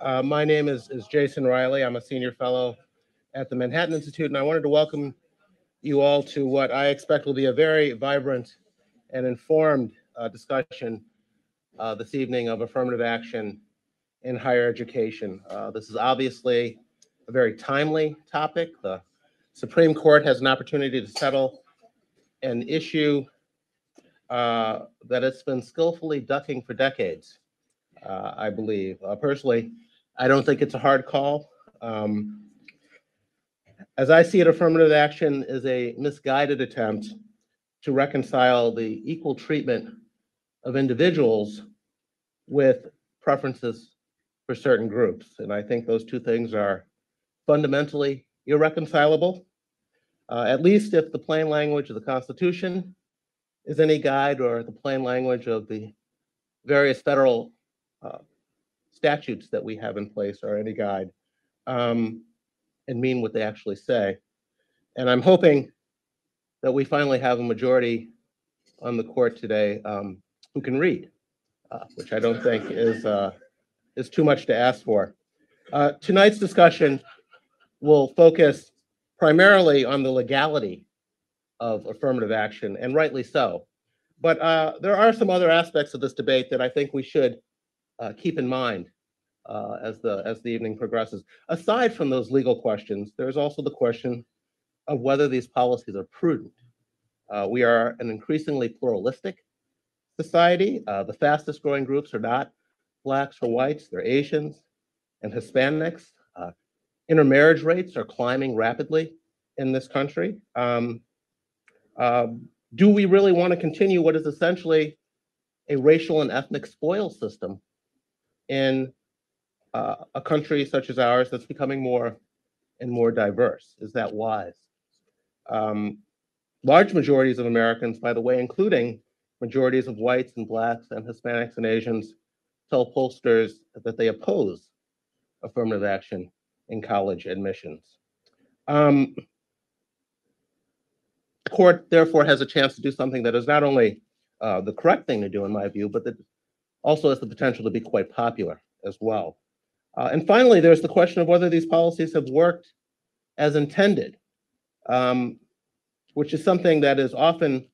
Uh, my name is, is Jason Riley. I'm a senior fellow at the Manhattan Institute, and I wanted to welcome you all to what I expect will be a very vibrant and informed uh, discussion uh, this evening of affirmative action in higher education. Uh, this is obviously a very timely topic. The Supreme Court has an opportunity to settle an issue uh, that it's been skillfully ducking for decades, uh, I believe. Uh, personally, I don't think it's a hard call. Um, as I see it, affirmative action is a misguided attempt to reconcile the equal treatment of individuals with preferences for certain groups. And I think those two things are fundamentally irreconcilable, uh, at least if the plain language of the Constitution is any guide or the plain language of the various federal uh, statutes that we have in place are any guide um, and mean what they actually say. And I'm hoping that we finally have a majority on the court today um, who can read, uh, which I don't think is uh, is too much to ask for. Uh, tonight's discussion will focus primarily on the legality of affirmative action, and rightly so. But uh, there are some other aspects of this debate that I think we should keep in mind uh, as the as the evening progresses. Aside from those legal questions, there's also the question of whether these policies are prudent. Uh, we are an increasingly pluralistic society. Uh, the fastest growing groups are not blacks or whites, they're Asians and Hispanics. Uh, intermarriage rates are climbing rapidly in this country. Um, um, do we really want to continue what is essentially a racial and ethnic spoil system in uh, a country such as ours that's becoming more and more diverse? Is that wise? Um, large majorities of Americans, by the way, including majorities of whites and blacks and Hispanics and Asians, tell pollsters that they oppose affirmative action in college admissions. Um, the court therefore has a chance to do something that is not only uh, the correct thing to do, in my view, but that also has the potential to be quite popular as well. Uh, and finally, there's the question of whether these policies have worked as intended, um, which is something that is often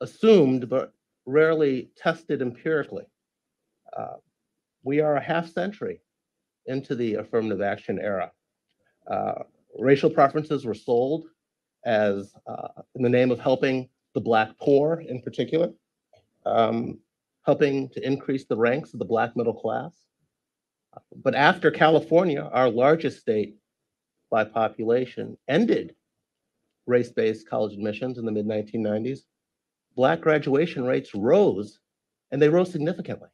assumed but rarely tested empirically. Uh, we are a half century into the affirmative action era. Uh, racial preferences were sold as uh, in the name of helping the Black poor in particular, um, helping to increase the ranks of the Black middle class. But after California, our largest state by population, ended race based college admissions in the mid 1990s, Black graduation rates rose and they rose significantly.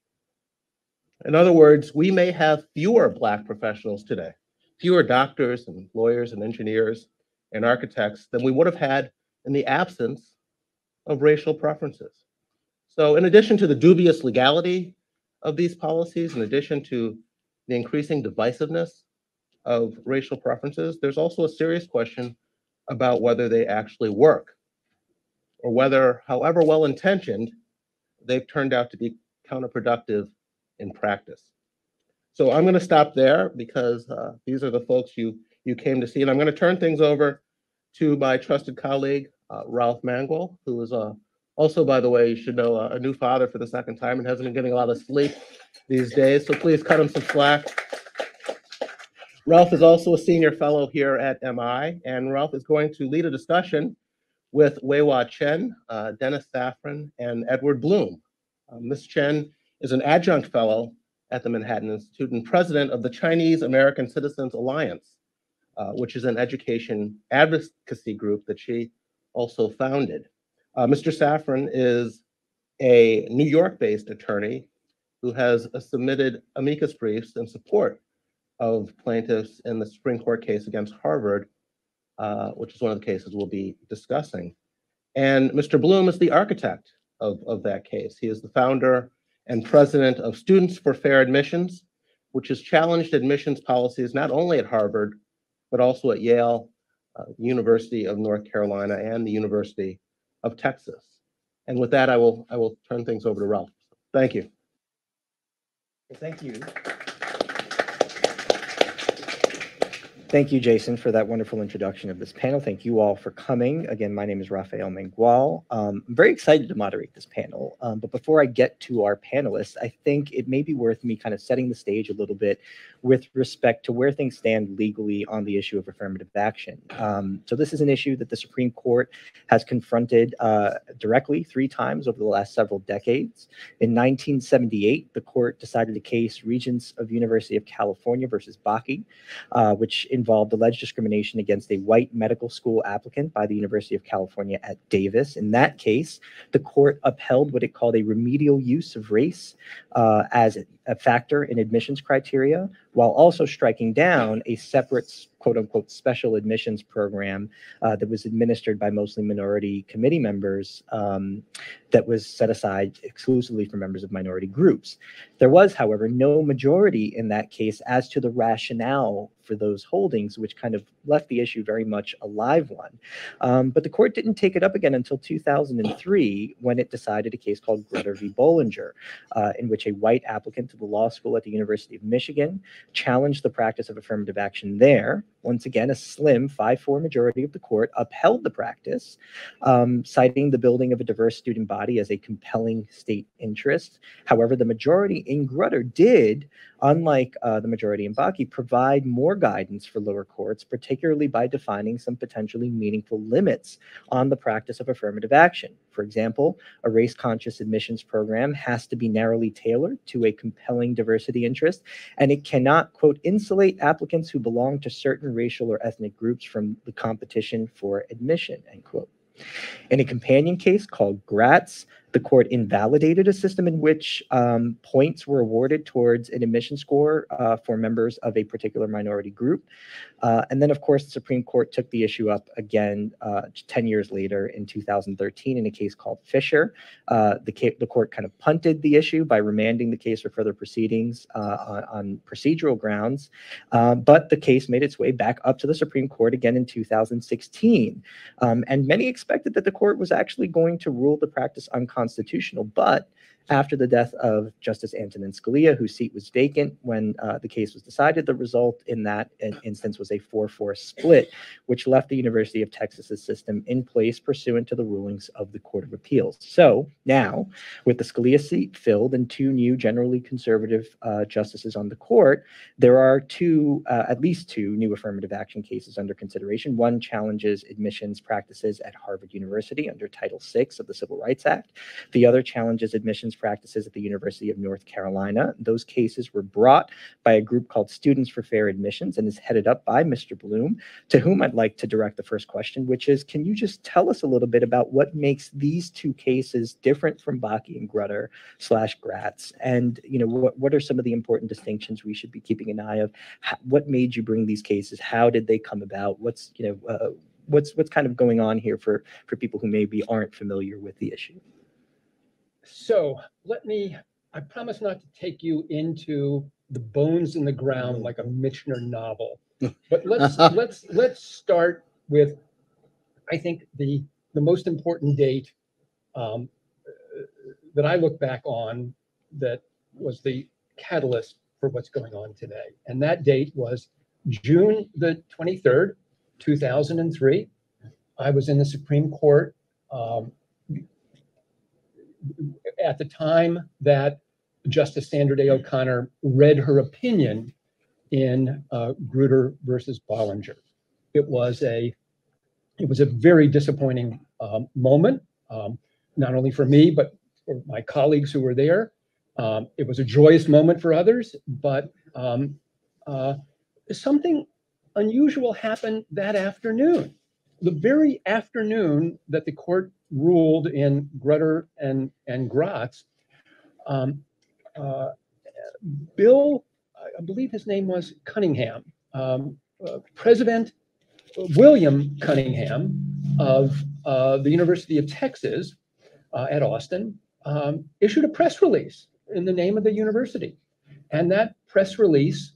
In other words, we may have fewer Black professionals today, fewer doctors and lawyers and engineers and architects than we would have had in the absence of racial preferences. So, in addition to the dubious legality of these policies, in addition to the increasing divisiveness of racial preferences, there's also a serious question about whether they actually work or whether, however well intentioned, they've turned out to be counterproductive in practice. So I'm going to stop there because uh, these are the folks you you came to see, and I'm going to turn things over to my trusted colleague uh, Ralph Mangual, who is uh, also, by the way, you should know, a new father for the second time and hasn't been getting a lot of sleep these days. So please cut him some slack. Ralph is also a senior fellow here at MI, and Ralph is going to lead a discussion with Wai Wah Chin, uh, Dennis Saffran, and Edward Blum. Uh, Ms. Chin is an adjunct fellow at the Manhattan Institute and president of the Chinese American Citizens Alliance, uh, which is an education advocacy group that she also founded. Uh, Mr. Saffran is a New York based attorney who has uh, submitted amicus briefs in support of plaintiffs in the Supreme Court case against Harvard, uh, which is one of the cases we'll be discussing. And Mr. Blum is the architect of, of that case. He is the founder and president of Students for Fair Admissions, which has challenged admissions policies not only at Harvard, but also at Yale, uh, University of North Carolina, and the University of Texas. And with that, I will I will turn things over to Ralph. Thank you. Thank you. Thank you, Jason, for that wonderful introduction of this panel. Thank you all for coming. Again, my name is Rafael Mangual. Um, I'm very excited to moderate this panel. Um, but before I get to our panelists, I think it may be worth me kind of setting the stage a little bit with respect to where things stand legally on the issue of affirmative action. Um, so this is an issue that the Supreme Court has confronted uh, directly three times over the last several decades. In 1978, the court decided a case, Regents of University of California versus Bakke, uh, which in involved alleged discrimination against a white medical school applicant by the University of California at Davis. In that case, the court upheld what it called a remedial use of race uh, as a factor in admissions criteria, while also striking down a separate quote unquote special admissions program uh, that was administered by mostly minority committee members um, that was set aside exclusively for members of minority groups. There was, however, no majority in that case as to the rationale for those holdings, which kind of left the issue very much a live one. Um, but the court didn't take it up again until 2003 when it decided a case called Grutter v. Bollinger, uh, in which a white applicant to the law school at the University of Michigan challenged the practice of affirmative action there. Once again, a slim 5 4 majority of the court upheld the practice, um, citing the building of a diverse student body as a compelling state interest. However, the majority in Grutter did, unlike uh, the majority in Bakke, provide more guidance for lower courts, particularly by defining some potentially meaningful limits on the practice of affirmative action. For example, a race conscious admissions program has to be narrowly tailored to a compelling diversity interest, and it cannot, quote, insulate applicants who belong to certain racial or ethnic groups from the competition for admission, end quote. In a companion case called Gratz, the court invalidated a system in which um, points were awarded towards an admission score uh, for members of a particular minority group. Uh, and then, of course, the Supreme Court took the issue up again uh, 10 years later in 2013 in a case called Fisher. Uh, the, the court kind of punted the issue by remanding the case for further proceedings uh, on, on, procedural grounds. Uh, but the case made its way back up to the Supreme Court again in 2016. Um, and many expected that the court was actually going to rule the practice unconstitutional constitutional, but after the death of Justice Antonin Scalia, whose seat was vacant when uh, the case was decided. The result in that instance was a 4 4 split, which left the University of Texas's system in place pursuant to the rulings of the Court of Appeals. So now, with the Scalia seat filled and two new generally conservative uh, justices on the court, there are two, uh, at least two new affirmative action cases under consideration. One challenges admissions practices at Harvard University under Title VI of the Civil Rights Act. The other challenges admissions practices at the University of North Carolina. Those cases were brought by a group called Students for Fair Admissions and is headed up by Mr. Blum, to whom I'd like to direct the first question, which is, can you just tell us a little bit about what makes these two cases different from Bakke and Grutter slash Gratz? And, you know, what, what are some of the important distinctions we should be keeping an eye of? How, what made you bring these cases? How did they come about? What's, you know, uh, what's what's kind of going on here for for people who maybe aren't familiar with the issue so let me, I promise not to take you into the bones in the ground like a Michener novel. But let's let's let's start with, I think the the most important date um, that I look back on that was the catalyst for what's going on today, and that date was June the twenty third, two thousand and three. I was in the Supreme Court um, at the time that Justice Sandra Day O'Connor read her opinion in uh, Grutter versus Bollinger. It was a it was a very disappointing um, moment, um, not only for me but for my colleagues who were there. Um, it was a joyous moment for others, but um, uh, something unusual happened that afternoon. The very afternoon that the court ruled in Grutter and, and Gratz, um, uh, Bill, I believe his name was Cunningham, um, uh, President William Cunningham of uh, the University of Texas uh, at Austin um, issued a press release in the name of the university. And that press release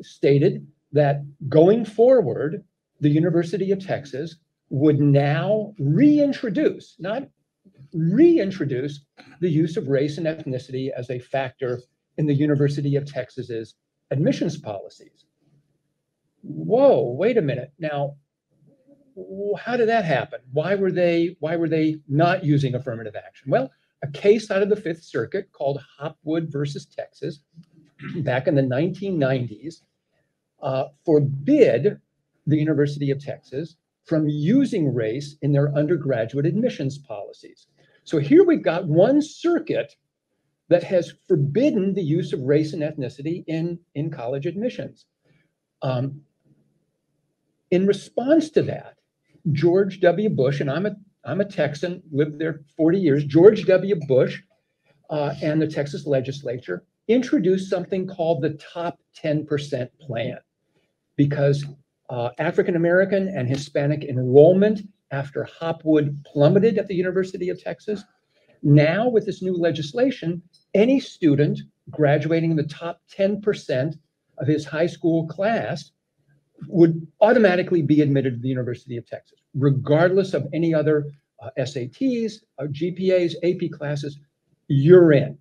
stated that going forward, the University of Texas would now reintroduce, not reintroduce, the use of race and ethnicity as a factor in the University of Texas's admissions policies. whoa, wait a minute. Now, how did that happen? Why were they, why were they not using affirmative action? Well, a case out of the Fifth Circuit called Hopwood versus Texas back in the 1990s uh, forbid the University of Texas from using race in their undergraduate admissions policies. So here we've got one circuit that has forbidden the use of race and ethnicity in, in college admissions. Um, in response to that, George W. Bush, and I'm a, I'm a Texan, lived there 40 years, George W. Bush uh, and the Texas legislature introduced something called the Top 10% Plan because uh, African American and Hispanic enrollment after Hopwood plummeted at the University of Texas. Now, with this new legislation, any student graduating in the top 10% of his high school class would automatically be admitted to the University of Texas, regardless of any other uh, SATs, uh, GPAs, AP classes, you're in.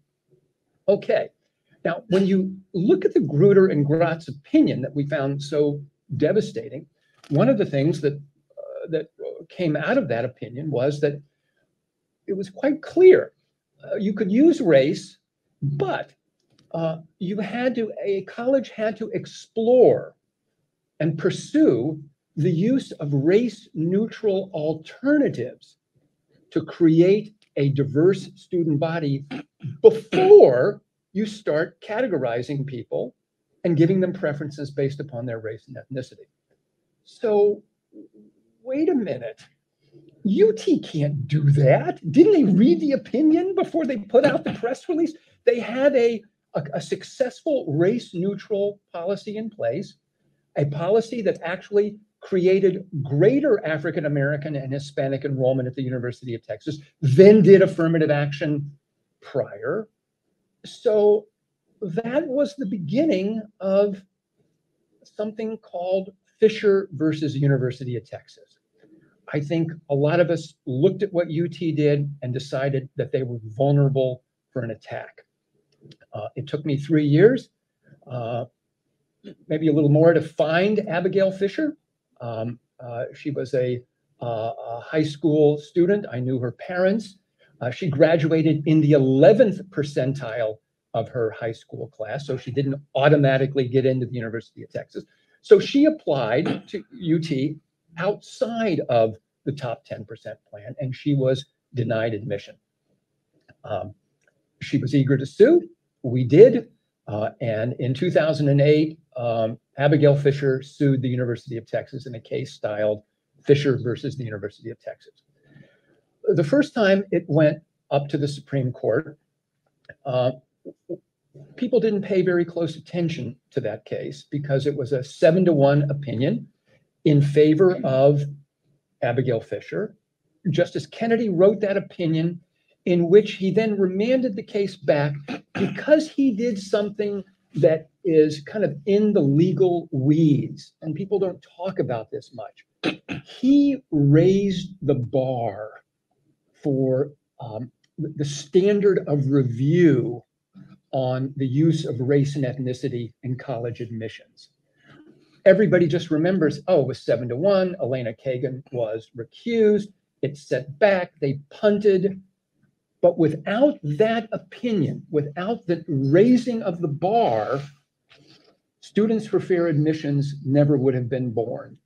Okay. Now, when you look at the Grutter and Gratz opinion that we found so devastating, one of the things that uh, that came out of that opinion was that it was quite clear uh, you could use race, but uh, you had to a college had to explore and pursue the use of race neutral alternatives to create a diverse student body before you start categorizing people and giving them preferences based upon their race and ethnicity. So, wait a minute. UT can't do that. Didn't they read the opinion before they put out the press release? They had a, a, a successful race neutral policy in place, a policy that actually created greater African American and Hispanic enrollment at the University of Texas, than did affirmative action prior. So that was the beginning of something called Fisher versus University of Texas. I think a lot of us looked at what UT did and decided that they were vulnerable for an attack. Uh, it took me three years, uh, maybe a little more, to find Abigail Fisher. Um, uh, she was a, uh, a, high school student. I knew her parents. Uh, she graduated in the 11th percentile of her high school class, so she didn't automatically get into the University of Texas. So she applied to UT outside of the top 10% plan, and she was denied admission. Um, she was eager to sue. We did. Uh, and in 2008, um, Abigail Fisher sued the University of Texas in a case styled Fisher versus the University of Texas. The first time it went up to the Supreme Court, uh, people didn't pay very close attention to that case because it was a seven to one opinion in favor of Abigail Fisher. Justice Kennedy wrote that opinion in which he then remanded the case back because he did something that is kind of in the legal weeds, and people don't talk about this much. He raised the bar for um, the standard of review on the use of race and ethnicity in college admissions. Everybody just remembers, oh, it was seven to one. Elena Kagan was recused. It set back. They punted. But without that opinion, without the raising of the bar, students for fair admissions never would have been born.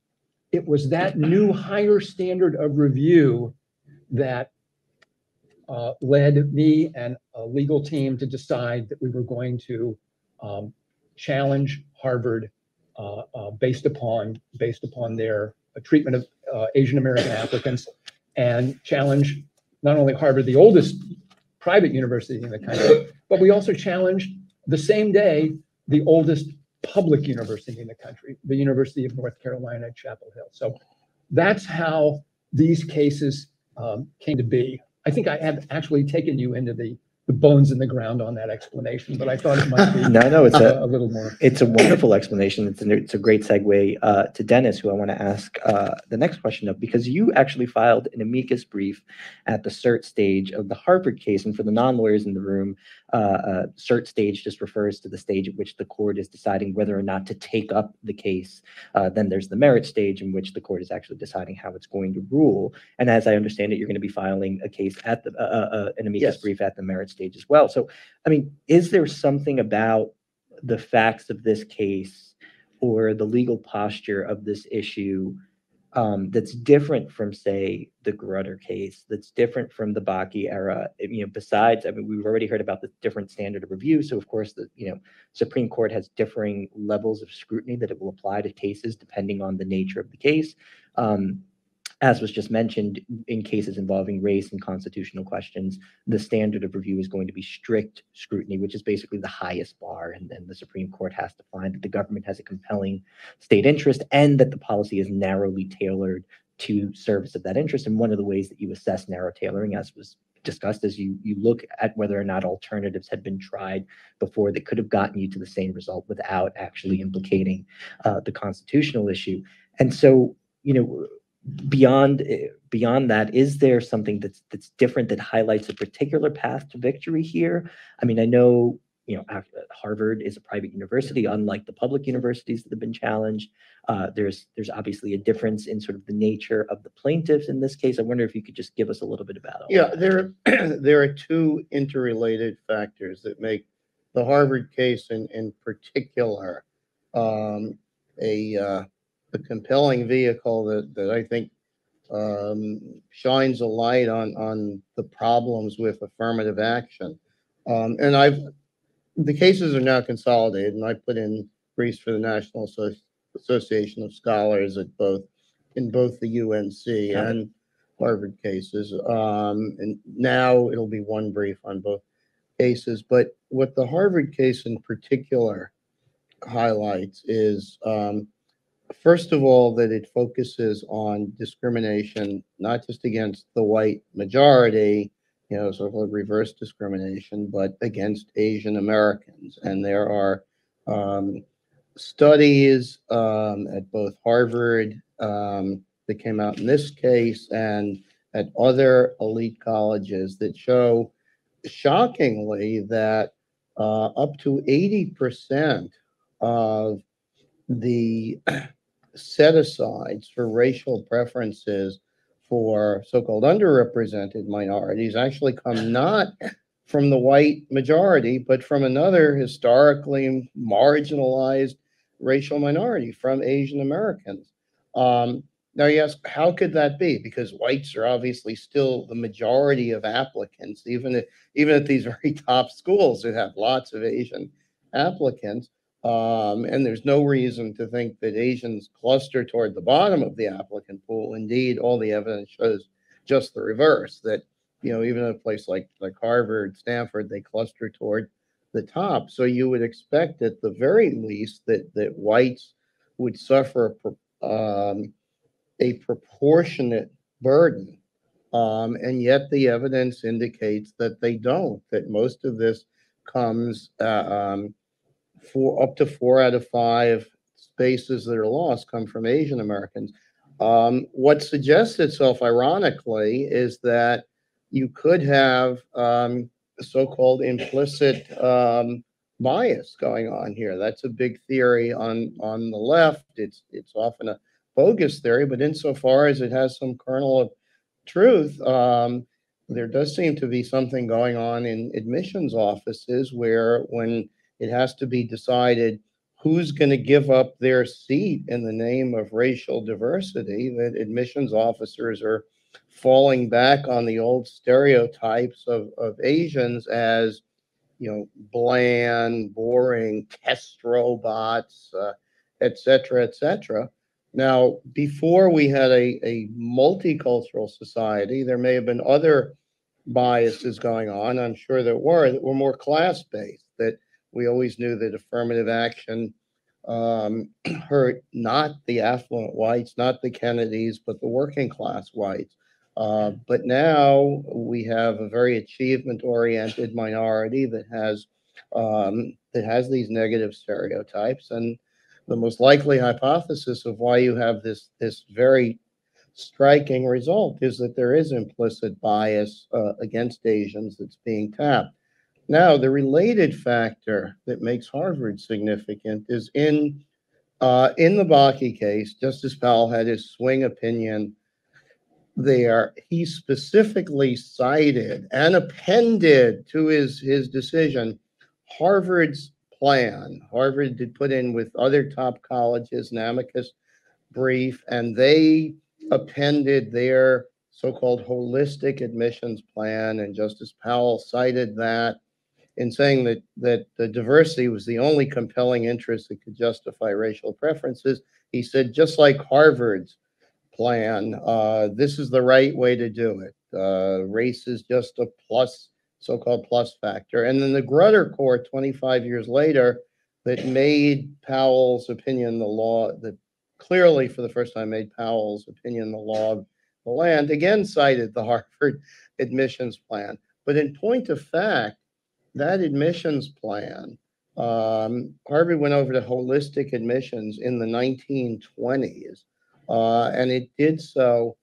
It was that new higher standard of review that uh, led me and a legal team to decide that we were going to um, challenge Harvard uh, uh, based upon based upon their uh, treatment of uh, Asian American applicants, and challenge not only Harvard, the oldest private university in the country, but we also challenged the same day the oldest public university in the country, the University of North Carolina at Chapel Hill. So that's how these cases um, came to be. I think I have actually taken you into the the bones in the ground on that explanation, but I thought it might be No, no, it's a, a, little more. It's a wonderful explanation. It's a, it's a great segue uh, to Dennis, who I want to ask uh, the next question of, because you actually filed an amicus brief at the cert stage of the Harvard case. And for the non-lawyers in the room, uh, uh, cert stage just refers to the stage at which the court is deciding whether or not to take up the case. Uh, then there's the merit stage in which the court is actually deciding how it's going to rule. And as I understand it, you're going to be filing a case at the, uh, uh, uh, an amicus Yes. brief at the merit stage as well. So, I mean, is there something about the facts of this case or the legal posture of this issue um, that's different from, say, the Grutter case, that's different from the Bakke era. You know, besides, I mean, we've already heard about the different standard of review. So of course, the you know Supreme Court has differing levels of scrutiny that it will apply to cases depending on the nature of the case. Um, as was just mentioned, in cases involving race and constitutional questions, the standard of review is going to be strict scrutiny, which is basically the highest bar. And then the Supreme Court has to find that the government has a compelling state interest and that the policy is narrowly tailored to service of that interest. And one of the ways that you assess narrow tailoring, as was discussed, is you you look at whether or not alternatives had been tried before that could have gotten you to the same result without actually implicating uh, the constitutional issue. And so, you know, beyond eh, beyond that is there something that's that's different that highlights a particular path to victory here? I mean i know you know harvard is a private university unlike the public universities that have been challenged. Uh, there's there's obviously a difference in sort of the nature of the plaintiffs in this case. I wonder if you could just give us a little bit about all Yeah, there, there are two interrelated factors that make the Harvard case in, in particular um, a, uh, a compelling vehicle that, that I think um, shines a light on, on the problems with affirmative action. Um, and I've, the cases are now consolidated and I put in briefs for the National Asso- Association of Scholars at both, in both the UNC Got it. and Harvard cases. Um, and now it'll be one brief on both cases. But what the Harvard case in particular highlights is, um, first of all, that it focuses on discrimination, not just against the white majority, you know, sort of reverse discrimination, but against Asian Americans. And there are um, studies um, at both Harvard um, that came out in this case and at other elite colleges that show shockingly that uh, up to 80% of the set asides for racial preferences for so-called underrepresented minorities actually come not from the white majority, but from another historically marginalized racial minority, from Asian Americans. Um, now, you ask, how could that be? Because whites are obviously still the majority of applicants, even at, even at these very top schools that have lots of Asian applicants. Um, and there's no reason to think that Asians cluster toward the bottom of the applicant pool. Indeed, all the evidence shows just the reverse, that, you know, even at a place like, like Harvard, Stanford, they cluster toward the top. So you would expect at the very least that, that whites would suffer a um, a proportionate burden. Um, and yet the evidence indicates that they don't, that most of this comes uh, for up to four out of five spaces that are lost come from Asian Americans. Um, what suggests itself ironically is that you could have um, so-called implicit um, bias going on here. That's a big theory on on the left. It's it's often a bogus theory, but insofar as it has some kernel of truth, um, there does seem to be something going on in admissions offices where when it has to be decided who's going to give up their seat in the name of racial diversity, that admissions officers are falling back on the old stereotypes of, of Asians as, you know, bland, boring, test robots, uh, et cetera, et cetera. Now, before we had a, a multicultural society, there may have been other biases going on. I'm sure there were that were more class-based, that we always knew that affirmative action um, hurt not the affluent whites, not the Kennedys, but the working class whites. Uh, but now we have a very achievement-oriented minority that has, um, that has these negative stereotypes. And the most likely hypothesis of why you have this, this very striking result is that there is implicit bias, uh, against Asians that's being tapped. Now, the related factor that makes Harvard significant is in, uh, in the Bakke case, Justice Powell had his swing opinion there. He specifically cited and appended to his, his decision Harvard's plan. Harvard did put in with other top colleges an amicus brief, and they appended their so-called holistic admissions plan, and Justice Powell cited that in saying that that the diversity was the only compelling interest that could justify racial preferences. He said, just like Harvard's plan, uh, this is the right way to do it. Uh, race is just a plus, so-called plus factor. And then the Grutter Court, 25 years later, that made Powell's opinion the law, that clearly for the first time made Powell's opinion the law of the land, again cited the Harvard admissions plan. But in point of fact, that admissions plan, um, Harvard went over to holistic admissions in the 1920s, uh, and it did so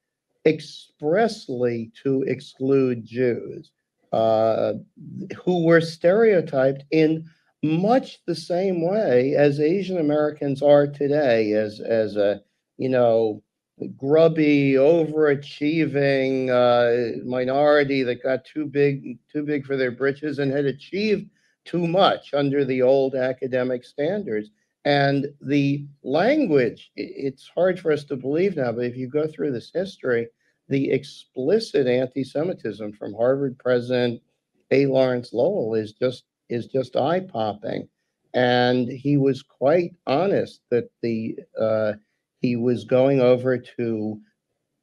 expressly to exclude Jews uh, who were stereotyped in much the same way as Asian Americans are today, as as a you know grubby, overachieving uh, minority that got too big, too big for their britches and had achieved too much under the old academic standards. And the language, it's hard for us to believe now, but if you go through this history, the explicit anti-Semitism from Harvard President A. Lawrence Lowell is just is just eye-popping. And he was quite honest that the uh, he was going over to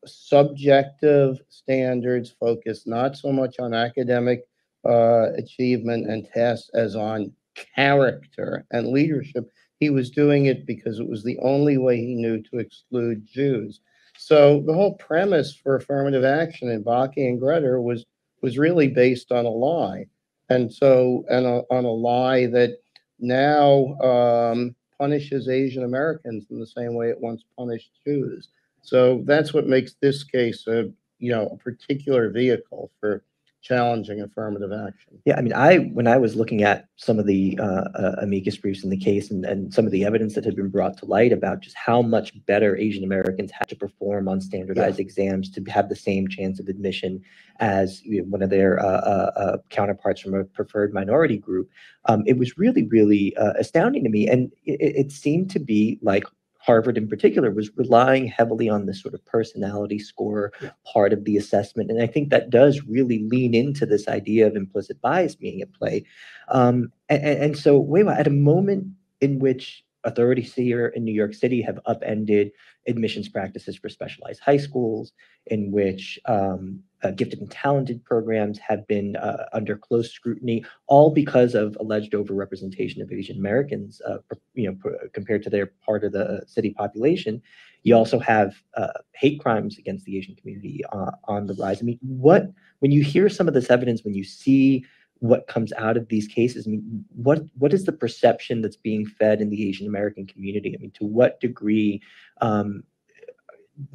subjective standards focused not so much on academic uh, achievement and tests as on character and leadership. He was doing it because it was the only way he knew to exclude Jews. So the whole premise for affirmative action in Bakke and Grutter was was really based on a lie, and so and a, on a lie that now um, punishes Asian Americans in the same way it once punished Jews. So that's what makes this case a you know a particular vehicle for challenging affirmative action. Yeah, I mean, I, when I was looking at some of the uh, uh, amicus briefs in the case and, and some of the evidence that had been brought to light about just how much better Asian Americans had to perform on standardized exams to have the same chance of admission as you know, one of their uh, uh, uh, counterparts from a preferred minority group, um, it was really, really uh, astounding to me. And it it seemed to be like Harvard in particular was relying heavily on this sort of personality score part of the assessment. And I think that does really lean into this idea of implicit bias being at play. Um, and, and so, wait, at a moment in which authorities here in New York City have upended admissions practices for specialized high schools, in which um, uh, gifted and talented programs have been uh, under close scrutiny, all because of alleged overrepresentation of Asian Americans, uh, you know, compared to their part of the city population. You also have uh, hate crimes against the Asian community uh, on the rise. I mean, what when you hear some of this evidence, when you see what comes out of these cases, I mean, what what is the perception that's being fed in the Asian American community? I mean, to what degree um,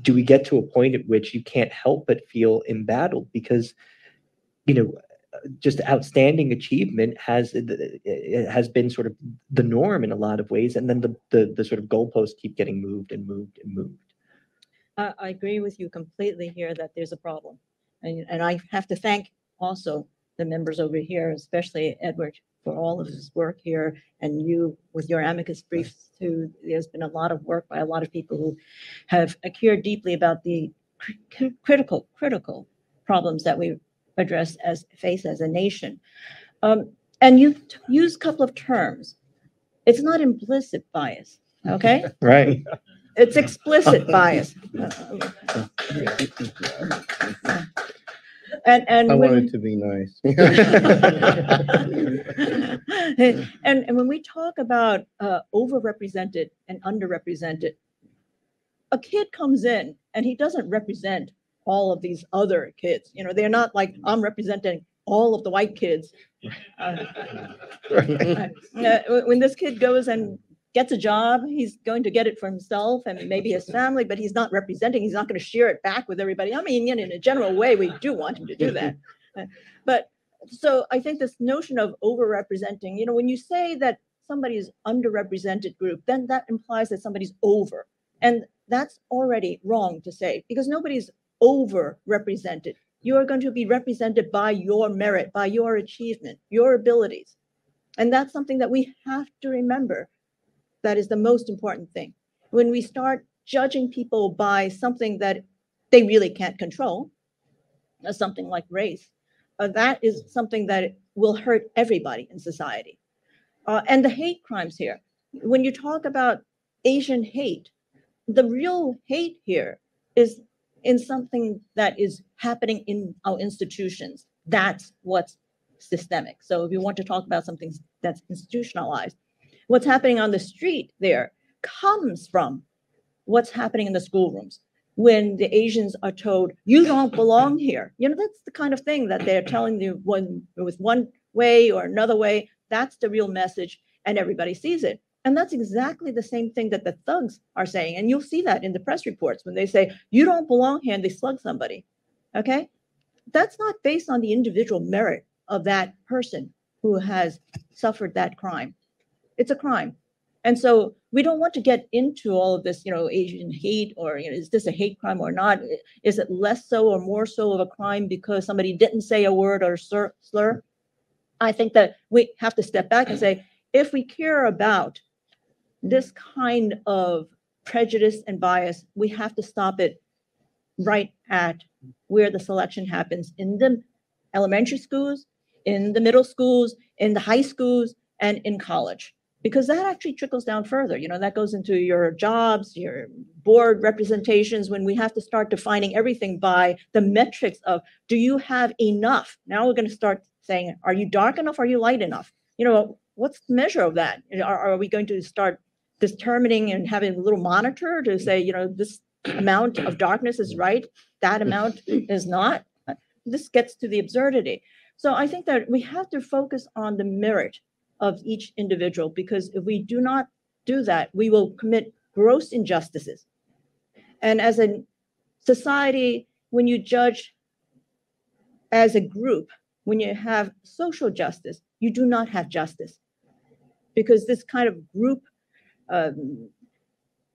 do we get to a point at which you can't help but feel embattled because you know just outstanding achievement has has been sort of the norm in a lot of ways and then the the, the sort of goalposts keep getting moved and moved and moved I, I agree with you completely here that there's a problem. And, and I have to thank also the members over here, especially Edward, for all of his work here and you with your amicus briefs too. There's been a lot of work by a lot of people who have cared deeply about the cri- critical, critical problems that we address as face as a nation. Um, and you t- use a couple of terms. It's not implicit bias, okay? right It's explicit bias. And, and. I when- wanted to be nice. and, and when we talk about uh, overrepresented and underrepresented, a kid comes in and he doesn't represent all of these other kids. You know, they're not like, I'm representing all of the white kids. Uh, uh, When this kid goes and gets a job, he's going to get it for himself and maybe his family, but he's not representing, he's not going to share it back with everybody. I mean, you know, in a general way, we do want him to do that. But, so I think this notion of overrepresenting, you know, when you say that somebody is underrepresented group, then that implies that somebody's over. And that's already wrong to say, because nobody's overrepresented. You are going to be represented by your merit, by your achievement, your abilities. And that's something that we have to remember. That is the most important thing. When we start judging people by something that they really can't control, uh, something like race, uh, that is something that will hurt everybody in society. Uh, and the hate crimes here, when you talk about Asian hate, the real hate here is in something that is happening in our institutions. That's what's systemic. So if you want to talk about something that's institutionalized, what's happening on the street there comes from what's happening in the schoolrooms when the Asians are told, you don't belong here. You know, that's the kind of thing that they're telling you one with one way or another way. That's the real message, and everybody sees it. And that's exactly the same thing that the thugs are saying. And you'll see that in the press reports when they say, you don't belong here, and they slug somebody. Okay? That's not based on the individual merit of that person who has suffered that crime. It's a crime. And so we don't want to get into all of this, you know, Asian hate or, you know, is this a hate crime or not? Is it less so or more so of a crime because somebody didn't say a word or slur? slur? I think that we have to step back and say, if we care about this kind of prejudice and bias, we have to stop it right at where the selection happens in the elementary schools, in the middle schools, in the high schools, and in college. Because that actually trickles down further. You know, that goes into your jobs, your board representations, when we have to start defining everything by the metrics of do you have enough? Now we're going to start saying, are you dark enough? Are you light enough? You know, what's the measure of that? Are, are we going to start determining and having a little monitor to say, you know, this amount of darkness is right, that amount is not? This gets to the absurdity. So I think that we have to focus on the merit of each individual because if we do not do that, we will commit gross injustices. And as a society, when you judge as a group, when you have social justice, you do not have justice. Because this kind of group um,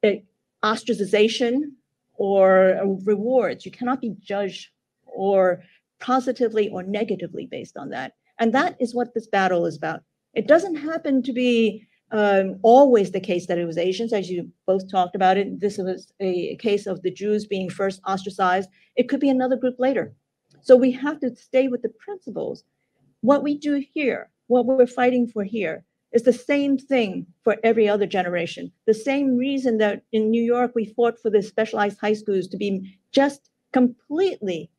eh, ostracization or uh, rewards, you cannot be judged or positively or negatively based on that. And that is what this battle is about. It doesn't happen to be um, always the case that it was Asians, as you both talked about it. This was a case of the Jews being first ostracized. It could be another group later. So we have to stay with the principles. What we do here, what we're fighting for here, is the same thing for every other generation. The same reason that in New York we fought for the specialized high schools to be just completely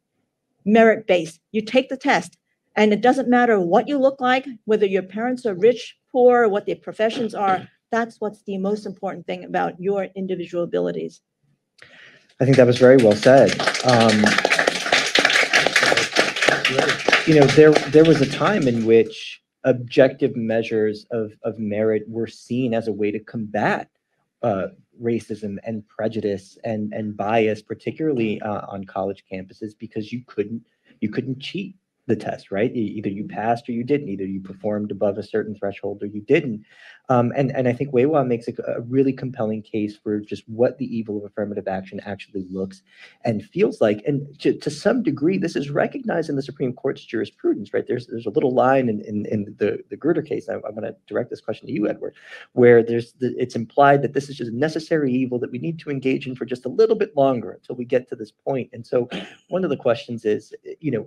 merit based. You take the test, and it doesn't matter what you look like, whether your parents are rich, poor, what their professions are. That's what's the most important thing about your individual abilities. I think that was very well said. Um, you know, there, there was a time in which objective measures of, of merit were seen as a way to combat uh, racism and prejudice and, and bias, particularly uh, on college campuses, because you couldn't, you couldn't cheat the test, right? Either you passed or you didn't. Either you performed above a certain threshold or you didn't. Um, and, and I think Wai Wah makes a, a really compelling case for just what the evil of affirmative action actually looks and feels like. And to, to some degree, this is recognized in the Supreme Court's jurisprudence, right? There's there's a little line in, in, in the, the Grutter case. I, I'm going to direct this question to you, Edward, where there's the, it's implied that this is just a necessary evil that we need to engage in for just a little bit longer until we get to this point. And so one of the questions is, you know,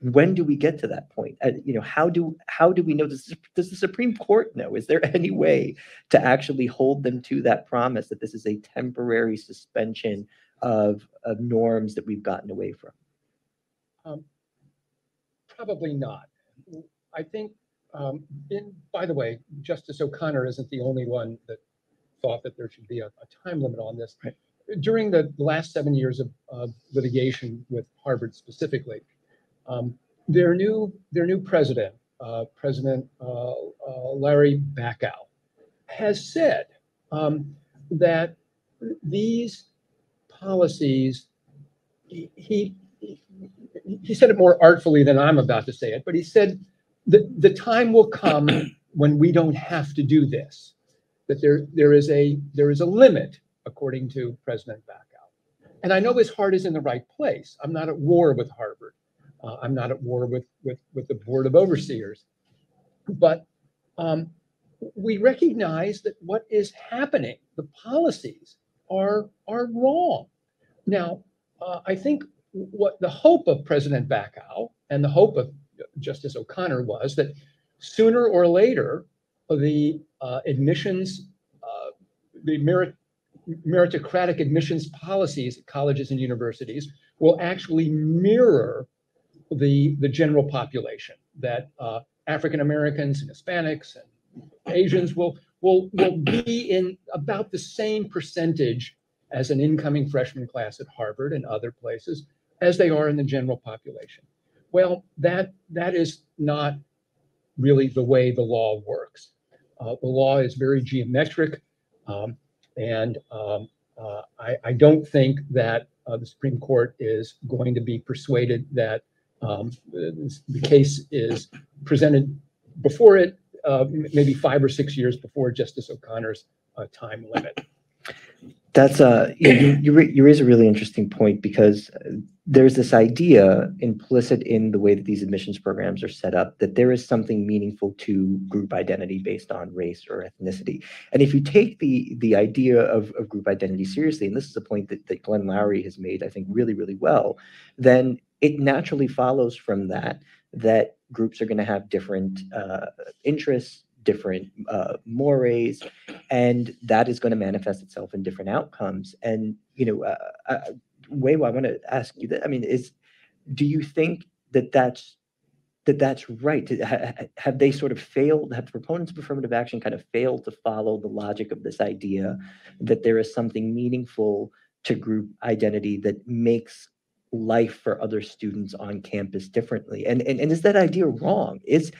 when do we get to that point? Uh, you know, how do how do we know? Does, does the Supreme Court know? Is there any way to actually hold them to that promise that this is a temporary suspension of of norms that we've gotten away from? Um, Probably not. I think, um, in, by the way, Justice O'Connor isn't the only one that thought that there should be a, a time limit on this. Right. during the last seven years of, of litigation with Harvard specifically, um, their new, their new president, uh, President, uh, uh, Larry Bacow, has said, um, that these policies, he, he, he said it more artfully than I'm about to say it, but he said, the, the time will come when we don't have to do this. That there, there is a, there is a limit, according to President Bacow. And I know his heart is in the right place. I'm not at war with Harvard. Uh, I'm not at war with, with, with the Board of Overseers. But um, we recognize that what is happening, the policies are, are wrong. Now, uh, I think what the hope of President Bacow and the hope of Justice O'Connor was that sooner or later, the uh, admissions, uh, the merit, meritocratic admissions policies at colleges and universities will actually mirror the, the general population, that uh, African Americans and Hispanics and Asians will, will, will be in about the same percentage as an incoming freshman class at Harvard and other places as they are in the general population. Well, that, that is not really the way the law works. Uh, the law is very geometric, um, and um, uh, I, I don't think that uh, the Supreme Court is going to be persuaded that um, the, case is presented before it, uh, maybe five or six years before Justice O'Connor's uh, time limit. That's uh, you, you, you you raise a really interesting point because there's this idea implicit in the way that these admissions programs are set up that there is something meaningful to group identity based on race or ethnicity. And if you take the the idea of, of group identity seriously, and this is a point that, that Glenn Loury has made, I think, really, really well, then it naturally follows from that that groups are going to have different uh, interests, different uh, mores, and that is going to manifest itself in different outcomes. And you know, uh, uh, I want to ask you that. I mean, is do you think that that's that that's right? Ha- ha- Have they sort of failed? Have the proponents of affirmative action kind of failed to follow the logic of this idea that there is something meaningful to group identity that makes life for other students on campus differently? And and, and is that idea wrong? Is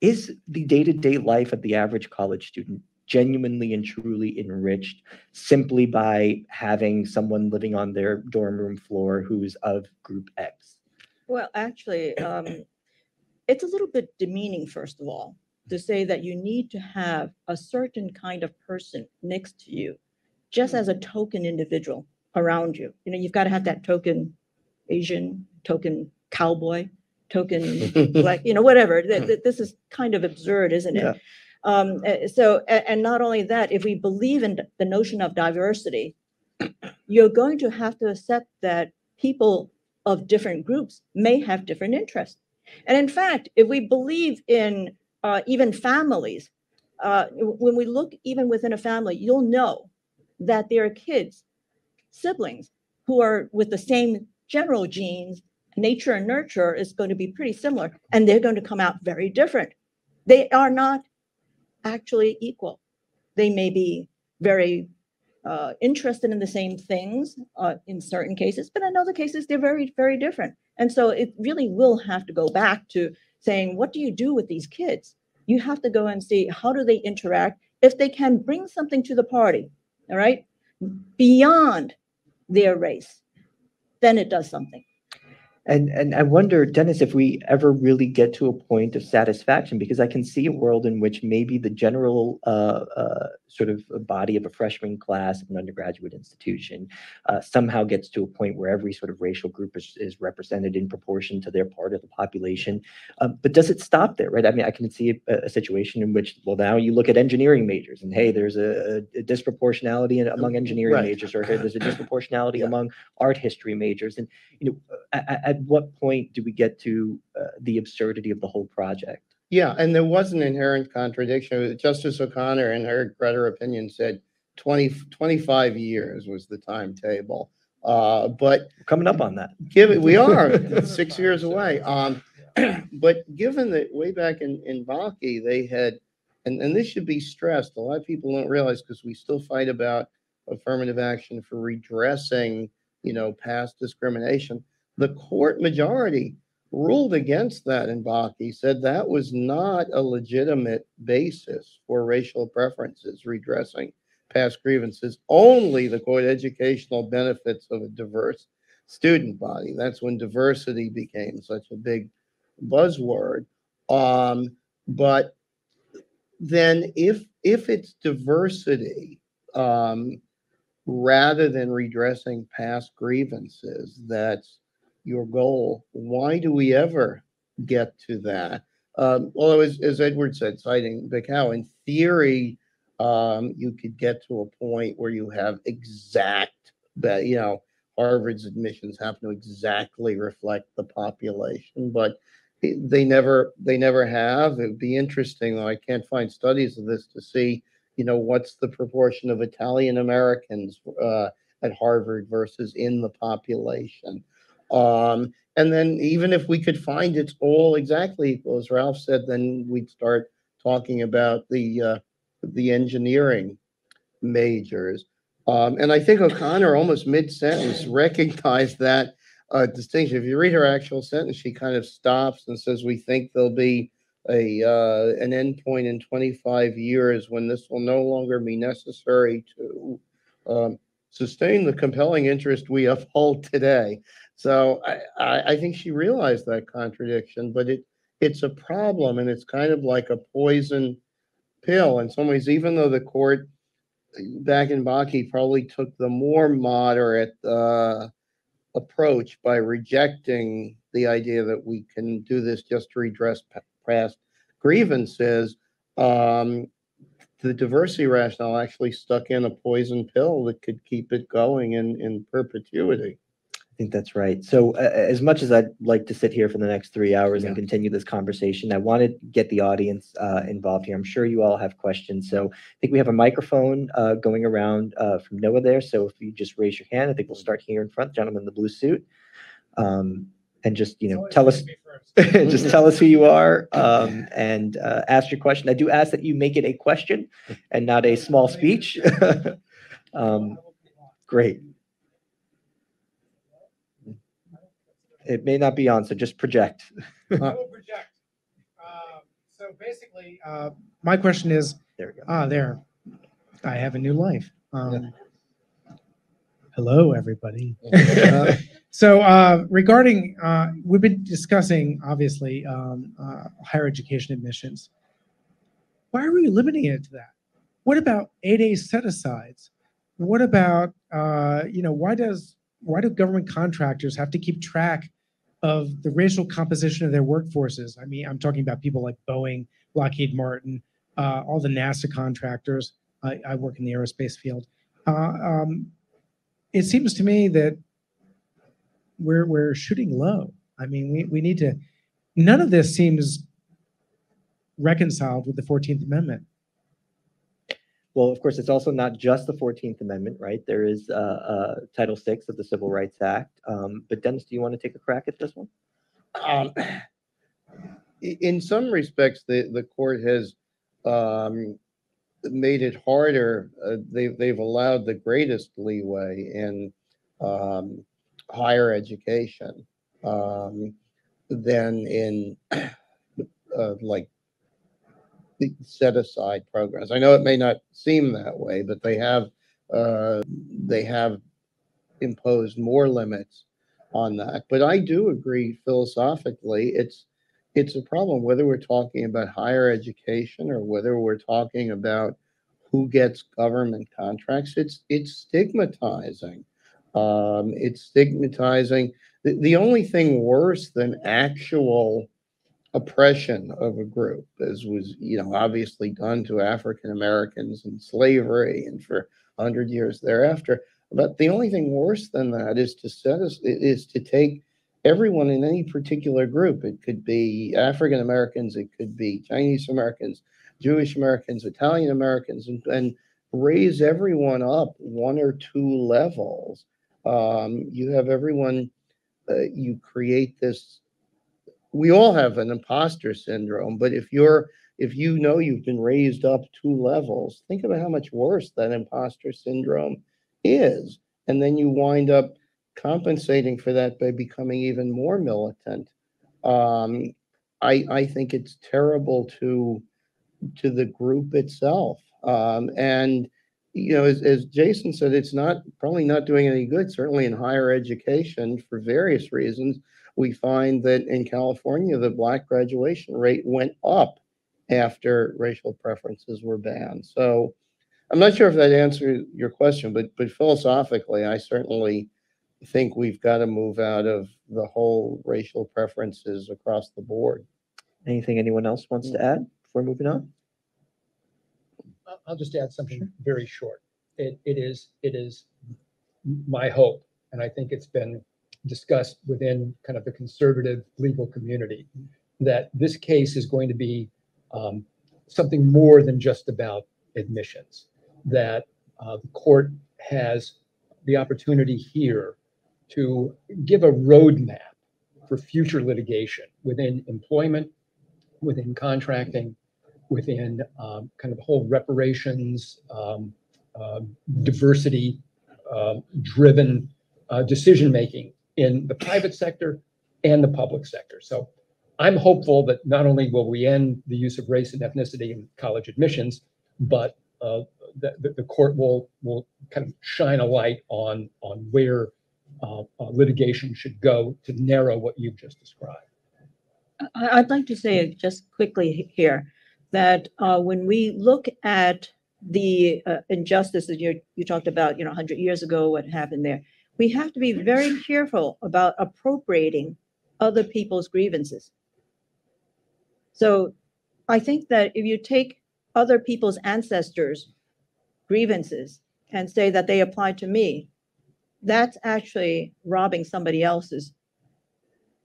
is the day-to-day life of the average college student genuinely and truly enriched simply by having someone living on their dorm room floor who's of group X? Well, actually, um, it's a little bit demeaning, first of all, to say that you need to have a certain kind of person next to you, just as a token individual around you. You know, you've got to have that token Asian, token cowboy, token black, you know, whatever. Th- th- This is kind of absurd, isn't Yeah. it? Um, uh, so, and not only that, if we believe in the notion of diversity, you're going to have to accept that people of different groups may have different interests. And in fact, if we believe in uh, even families, uh, when we look even within a family, you'll know that there are kids, siblings, who are with the same general genes. Nature and nurture is going to be pretty similar, and they're going to come out very different. They are not actually equal. They may be very uh, interested in the same things uh, in certain cases, but in other cases, they're very, very different. And so it really will have to go back to saying, what do you do with these kids? You have to go and see how do they interact if they can bring something to the party, all right, beyond their race, then it does something. And and I wonder, Dennis, if we ever really get to a point of satisfaction, because I can see a world in which maybe the general uh, uh, sort of body of a freshman class of an undergraduate institution uh, somehow gets to a point where every sort of racial group is, is represented in proportion to their part of the population. Um, but does it stop there, right? I mean, I can see a, a situation in which, well, now you look at engineering majors, and hey, there's a, a disproportionality in, among engineering Right. majors, or hey, there's a disproportionality Yeah. among art history majors, and you know, at, at what point do we get to uh, the absurdity of the whole project? Yeah, and there was an inherent contradiction. Justice O'Connor, in her, read opinion, said 20, 25 years was the timetable. Uh, but We're coming up on that. given, we are six years away. Um, but given that way back in, in Bakke, they had, and, and this should be stressed, a lot of people don't realize because we still fight about affirmative action for redressing, you know, past discrimination. The court majority ruled against that in Bakke, said that was not a legitimate basis for racial preferences redressing past grievances, only the quote educational benefits of a diverse student body. That's when diversity became such a big buzzword. Um, but then if if it's diversity, um, rather than redressing past grievances, that's your goal. Why do we ever get to that? Um, although, as, as Edward said, citing Bacow, in theory, um, you could get to a point where you have exact, you know, Harvard's admissions happen to exactly reflect the population, but they never, they never have. It'd be interesting, though. I can't find studies of this to see, you know, what's the proportion of Italian Americans uh, at Harvard versus in the population. Um, and then even if we could find it's all exactly equal, as Ralph said, then we'd start talking about the uh, the engineering majors. Um, and I think O'Connor almost mid-sentence recognized that uh, distinction. If you read her actual sentence, she kind of stops and says, "We think there'll be a uh, an endpoint in 25 years when this will no longer be necessary to um, sustain the compelling interest we uphold today." So I, I, think she realized that contradiction, but it it's a problem, and it's kind of like a poison pill in some ways. Even though the court back in Bakke probably took the more moderate uh, approach by rejecting the idea that we can do this just to redress past grievances. Um, the diversity rationale actually stuck in a poison pill that could keep it going in, in perpetuity. I think that's right. So uh, as much as I'd like to sit here for the next three hours and continue this conversation, I want to get the audience uh, involved here. I'm sure you all have questions. So I think we have a microphone uh, going around uh, from Noah there. So if you just raise your hand, I think we'll start here in front, gentleman in the blue suit. Um, and just, you know, tell us, just tell us who you are um, and uh, ask your question. I do ask that you make it a question and not a small speech. um, great. It may not be on, so just project. I will project. Uh, So basically, uh, my question is, There we go. ah, there, I have a new life. Um, Hello, everybody. Uh, So uh, regarding, uh, we've been discussing, obviously, um, uh, higher education admissions. Why are we limiting it to that? What about eight A set-asides? What about, uh, you know, why does, why do government contractors have to keep track of the racial composition of their workforces? I mean, I'm talking about people like Boeing, Lockheed Martin, uh, all the NASA contractors. I, I work in the aerospace field. Uh, um, it seems to me that we're we're shooting low. I mean, we, we need to. None of this seems reconciled with the Fourteenth Amendment. Well, of course, it's also not just the 14th Amendment, right? There is uh, uh, Title VI of the Civil Rights Act. Um, but Dennis, do you want to take a crack at this one? Um, in some respects, the, the court has um, made it harder. Uh, they've, they've allowed the greatest leeway in um, higher education um, than in uh, like set aside programs. I know it may not seem that way, but they have uh, they have imposed more limits on that. But I do agree philosophically, it's it's a problem whether we're talking about higher education or whether we're talking about who gets government contracts. It's it's stigmatizing. Um, it's stigmatizing. The, the only thing worse than actual oppression of a group, as was you know obviously done to African Americans in slavery and for hundred years thereafter. But the only thing worse than that is to set us is to take everyone in any particular group. It could be African Americans, it could be Chinese Americans, Jewish Americans, Italian Americans, and, and raise everyone up one or two levels. Um, you have everyone, uh, you create this. We all have an imposter syndrome, but if you're if you know you've been raised up two levels, think about how much worse that imposter syndrome is. And then you wind up compensating for that by becoming even more militant. Um, I, I think it's terrible to, to the group itself. Um, and, you know, as, as Jason said, it's not, probably not doing any good, certainly in higher education for various reasons. We find that in California, the black graduation rate went up after racial preferences were banned. So I'm not sure if that answers your question, but, but philosophically, I certainly think we've got to move out of the whole racial preferences across the board. Anything anyone else wants to add before moving on? I'll- I'll just add something very short. It, it is, it is my hope, and I think it's been discussed within kind of the conservative legal community, that this case is going to be um, something more than just about admissions. That uh, the court has the opportunity here to give a roadmap for future litigation within employment, within contracting, within um, kind of whole reparations, um, um, diversity um, driven uh, decision making in the private sector and the public sector. So I'm hopeful that not only will we end the use of race and ethnicity in college admissions, but uh, the, the, court will will kind of shine a light on on where uh, uh, litigation should go to narrow what you've just described. I'd like to say just quickly here that uh, when we look at the uh, injustices you, you talked about, you know, 100 years ago, what happened there, we have to be very careful about appropriating other people's grievances. So I think that if you take other people's ancestors' grievances and say that they apply to me, that's actually robbing somebody else's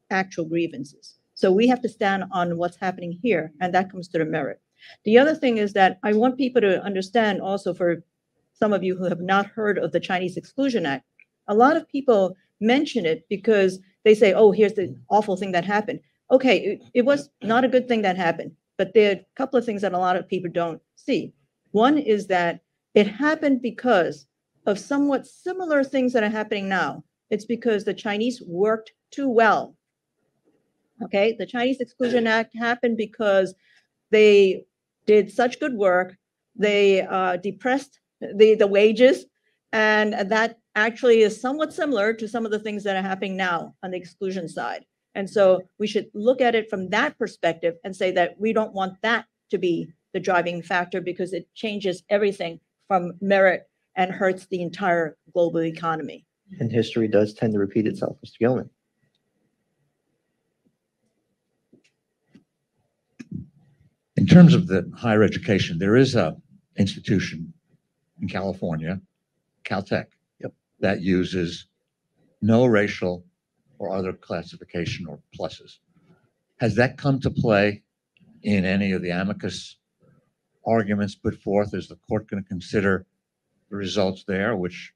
actual grievances. So we have to stand on what's happening here, and that comes to the merit. The other thing is that I want people to understand also for some of you who have not heard of the Chinese Exclusion Act, a lot of people mention it because they say, oh, here's the awful thing that happened. Okay, it, it was not a good thing that happened, but there are a couple of things that a lot of people don't see. One is that it happened because of somewhat similar things that are happening now. It's because the Chinese worked too well Okay, the Chinese Exclusion Act happened because they did such good work. They uh, depressed the, the wages. And that actually is somewhat similar to some of the things that are happening now on the exclusion side. And so we should look at it from that perspective and say that we don't want that to be the driving factor because it changes everything from merit and hurts the entire global economy. And history does tend to repeat itself, Mr. Gilman. In terms of the higher education, there is a institution in California, Caltech. That uses no racial or other classification or pluses. Has that come to play in any of the amicus arguments put forth? Is the court going to consider the results there, which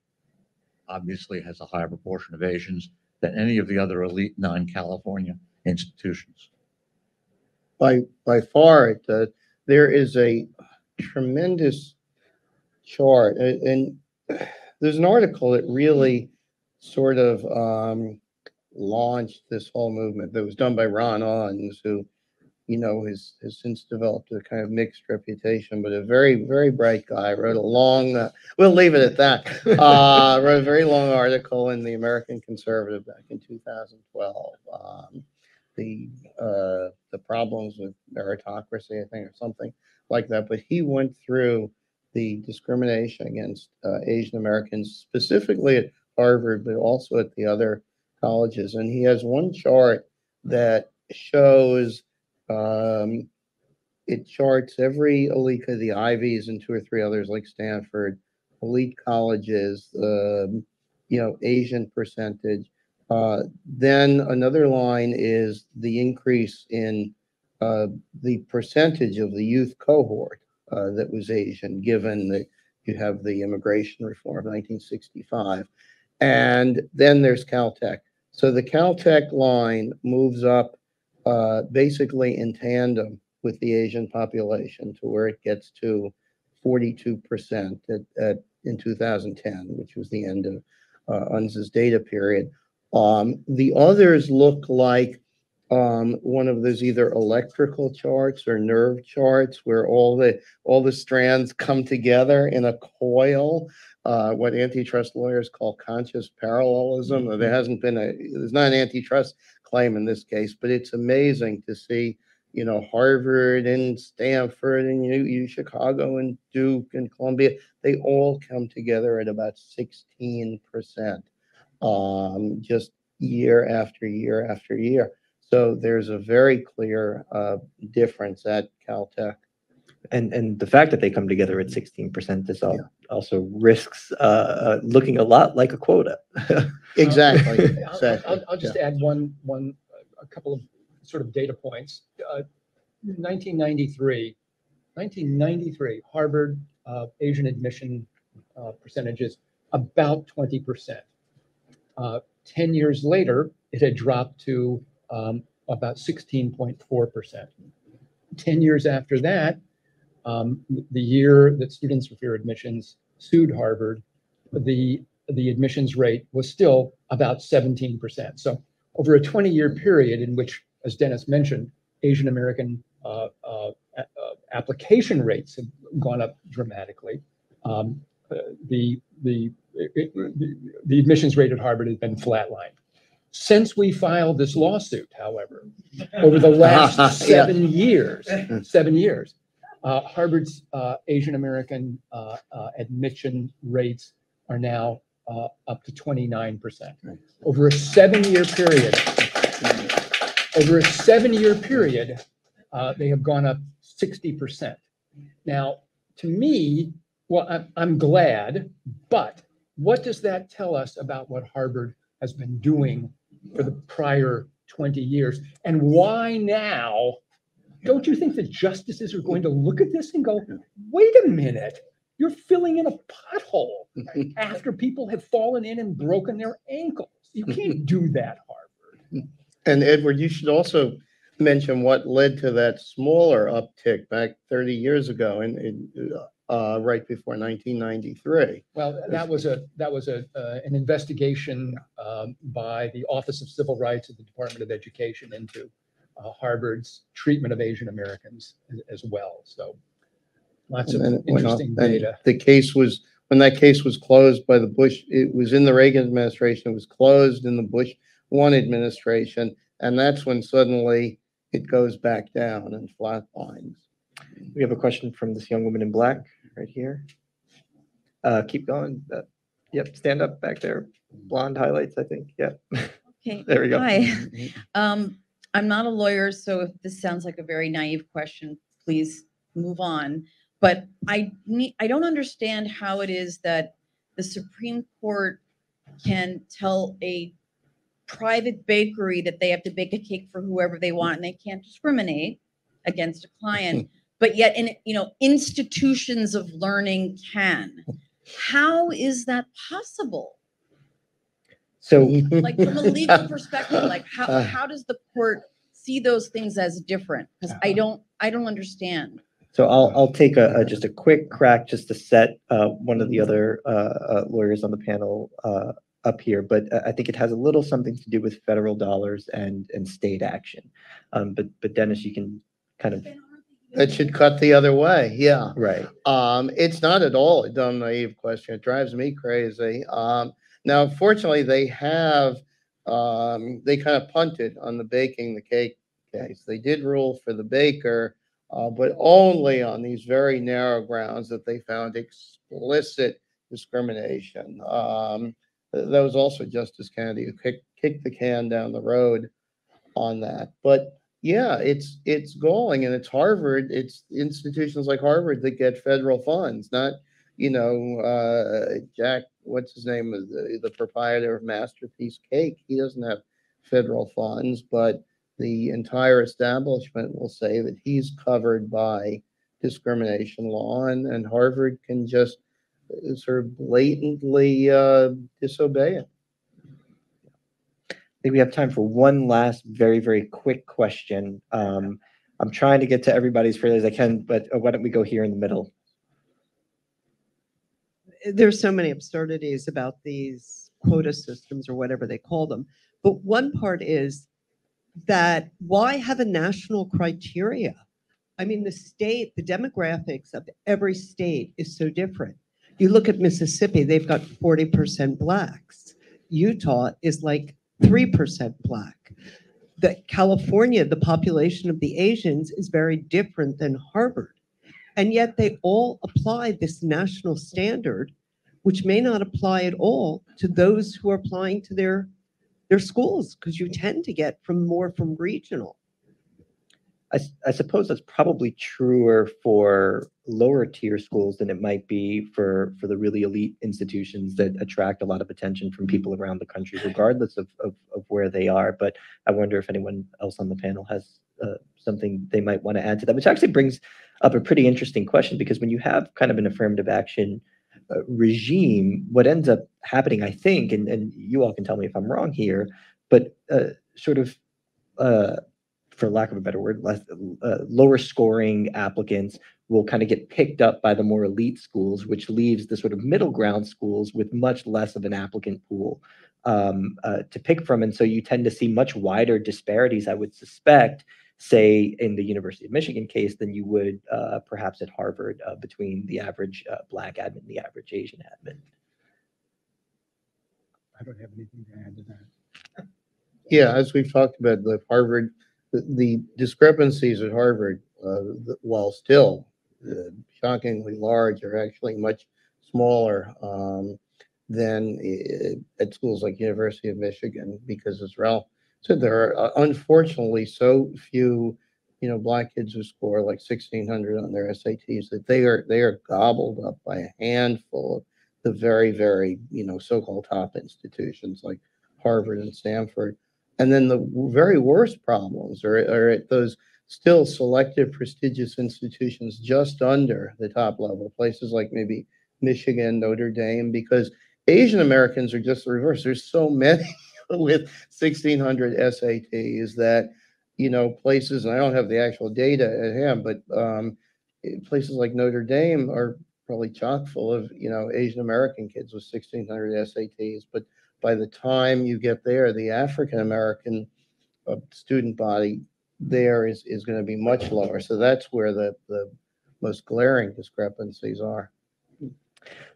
obviously has a higher proportion of Asians than any of the other elite non-California institutions? by by far it does. There is a tremendous chart, a- and, there's an article that really sort of um, launched this whole movement that was done by Ron Unz, who you know has has since developed a kind of mixed reputation, but a very very bright guy. Wrote a long. Uh, we'll leave it at that. Uh, wrote a very long article in the American Conservative back in 2012. Um, the uh, the problems with meritocracy, I think, or something like that. But he went through the discrimination against uh, Asian Americans, specifically at Harvard, but also at the other colleges. And he has one chart that shows um, it charts every elite of the Ivies and two or three others like Stanford, elite colleges, um, you know, Asian percentage. Uh, then another line is the increase in uh, the percentage of the youth cohort uh, that was Asian, given that you have the immigration reform of 1965. And then there's Caltech. So the Caltech line moves up uh, basically in tandem with the Asian population to where it gets to 42% at, at in 2010, which was the end of uh, data period. Um, the others look like um, one of those either electrical charts or nerve charts where all the all the strands come together in a coil. Uh, what antitrust lawyers call conscious parallelism. There hasn't been a there's not an antitrust claim in this case, but it's amazing to see you know, Harvard and Stanford and U, U Chicago and Duke and Columbia, they all come together at about 16%, um, just year after year after year. So there's a very clear uh, difference at Caltech. And, and the fact that they come together at sixteen percent is al- Yeah. also risks, uh, uh, looking a lot like a quota. Exactly. I'll- exactly, I'll, I'll just yeah. add one, one, a couple of sort of data points. Uh, 1993, 1993, Harvard uh, Asian admission uh, percentages about 20%. Uh, 10 years later, it had dropped to um, about 16.4%. 10 years after that, um, the year that Students for Fair Admissions sued Harvard, the, the admissions rate was still about 17%. So over a 20-year period in which, as Dennis mentioned, Asian American uh, uh, uh, application rates have gone up dramatically. Um, uh, the, the, it- the, the admissions rate at Harvard has been flatlined. Since we filed this lawsuit, however, over the last seven years, seven years, uh, Harvard's uh, Asian American uh, uh, admission rates are now uh, up to 29%. Over a seven-year period, over a seven-year period, uh, they have gone up 60%. Now, to me, well, I'm, I'm glad, but what does that tell us about what Harvard has been doing for the prior 20 years? And why now? Don't you think the justices are going to look at this and go, wait a minute, you're filling in a pothole after people have fallen in and broken their ankles. You can't do that, Harvard. And Edward, you should also mention what led to that smaller uptick back 30 years ago and, and, uh, right before 1993. Well, that was a, that was a, uh, an investigation um, by the Office of Civil Rights at the Department of Education into uh, Harvard's treatment of Asian Americans as- as well. So lots of And then it went up, interesting and data. The case was, when that case was closed by the Bush, it was in the Reagan administration, it was closed in the Bush one administration. And that's when suddenly it goes back down and flatlines. We have a question from this young woman in black right here. Uh, keep going. Uh, Yep, stand up back there. Blonde highlights, I think. Yep. Okay. There we go. Hi. Um, I'm not a lawyer, so if this sounds like a very naive question, please move on. But I need, I don't understand how it is that the Supreme Court can tell a private bakery that they have to bake a cake for whoever they want and they can't discriminate against a client, but yet in, you know, institutions of learning can. How is that possible? So like from a legal perspective, like how, Uh. how does the court see those things as different? Because I don't, I don't understand. So I'll, I'll take a, a- just a quick crack just to set uh, one of the other uh, uh, lawyers on the panel uh, up here, but I think it has a little something to do with federal dollars and, and state action. Um, But, but Dennis, you can kind of, It should cut the other way, yeah. right. Um, it's not at all a dumb naive question. It drives me crazy. Um, now, fortunately, they have, um, they kind of punted on the baking the cake case. They did rule for the baker, uh, but only on these very narrow grounds that they found explicit discrimination. Um, that was also Justice Kennedy who kicked, kicked the can down the road on that. But yeah, it's it's galling, and it's Harvard. It's institutions like Harvard that get federal funds, not you know uh, Jack. What's his name? The, the proprietor of Masterpiece Cake. He doesn't have federal funds, but the entire establishment will say that he's covered by discrimination law, and, and Harvard can just uh, sort of blatantly uh, disobey it. Think we have time for one last very, very quick question. Um, I'm trying to get to everybody as fairly as I can, but uh, why don't we go here in the middle? there's so many absurdities about these quota systems or whatever they call them. But one part is that why have a national criteria? I mean, the state, the demographics of every state is so different. You look at Mississippi, they've got 40% blacks. Utah is like 3% black. The California, the population of the Asians is very different than Harvard. And yet they all apply this national standard, which may not apply at all to those who are applying to their, their schools, because you tend to get from more from regional. I, I suppose that's probably truer for lower tier schools than it might be for, for the really elite institutions that attract a lot of attention from people around the country, regardless of, of, of where they are. But I wonder if anyone else on the panel has uh, something they might want to add to that, which actually brings up a pretty interesting question because when you have kind of an affirmative action uh, regime, what ends up happening, I think, and, and you all can tell me if I'm wrong here, but uh, sort of uh, for lack of a better word, less, uh, lower scoring applicants will kind of get picked up by the more elite schools, which leaves the sort of middle ground schools with much less of an applicant pool um, uh, to pick from. And so you tend to see much wider disparities, I would suspect, say in the University of Michigan case, than you would uh, perhaps at Harvard uh, between the average uh, Black admin and the average Asian admin. I don't have anything to add to that. Yeah, as we've talked about, the Harvard, the, discrepancies at Harvard, uh, while still uh, shockingly large, are actually much smaller um, than uh, at schools like University of Michigan, because as Ralph said, there are uh, unfortunately so few, you know, black kids who score like sixteen hundred on their SATs that they are they are gobbled up by a handful of the very very you know so-called top institutions like Harvard and Stanford. And then the very worst problems are, are at those still selective prestigious institutions just under the top level, places like maybe Michigan, Notre Dame, because Asian Americans are just the reverse. There's so many with 1600 SATs that, you know, places, and I don't have the actual data at hand, but um, places like Notre Dame are probably chock full of, you know, Asian American kids with 1600 SATs. But by the time you get there, the African American uh, student body there is, is going to be much lower. So that's where the, the most glaring discrepancies are.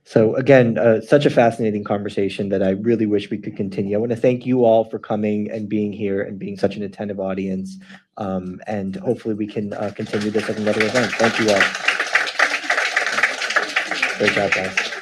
So again, uh, such a fascinating conversation that I really wish we could continue. I want to thank you all for coming and being here and being such an attentive audience. Um, and hopefully we can uh, continue this at another event. Thank you all. Great job, guys.